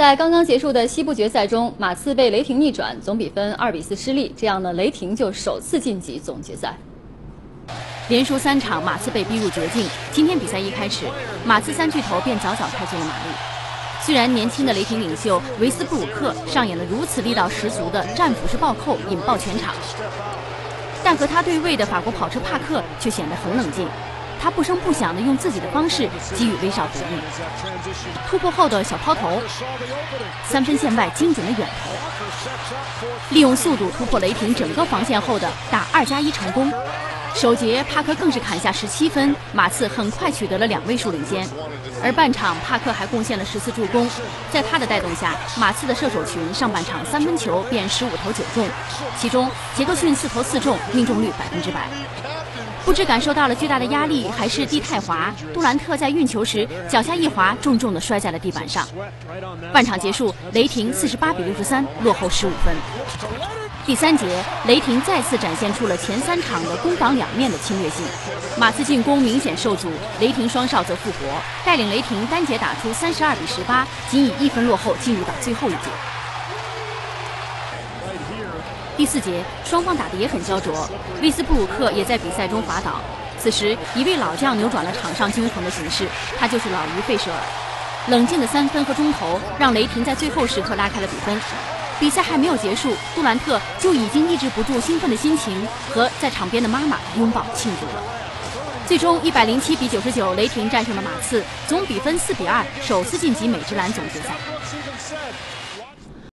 在刚刚结束的西部决赛中，马刺被雷霆逆转，总比分二比四失利，这样呢，雷霆就首次晋级总决赛。连输三场，马刺被逼入绝境。今天比赛一开始，马刺三巨头便早早开进了马力。虽然年轻的雷霆领袖维斯布鲁克上演了如此力道十足的战斧式暴扣，引爆全场，但和他对位的法国跑车帕克却显得很冷静。他不声不响地用自己的方式给予威少补力，突破后的小抛投，三分线外精准的远投，利用速度突破雷霆整个防线后的打二加一成功。首节帕克更是砍下十七分，马刺很快取得了两位数领先。而半场帕克还贡献了十次助攻，在他的带动下，马刺的射手群上半场三分球便十五投九中，其中杰克逊四投四中，命中率百分之百。不知感受到了巨大的压力，还是地太滑，杜兰特在运球时脚下一滑，重重地摔在了地板上。半场结束，雷霆四十八比六十三落后十五分。第三节，雷霆再次展现出了前三场的攻防两面的侵略性，马刺进攻明显受阻，雷霆双少则复活，带领雷霆单节打出三十二比十八，仅以一分落后进入到最后一节。第四节，双方打得也很焦灼，威斯布鲁克也在比赛中滑倒。此时，一位老将扭转了场上均衡的形势，他就是老于费舍尔。冷静的三分和中投让雷霆在最后时刻拉开了比分。比赛还没有结束，杜兰特就已经抑制不住兴奋的心情，和在场边的妈妈拥抱庆祝了。最终，一百零七比九十九，雷霆战胜了马刺，总比分四比二，首次晋级美职篮总决赛。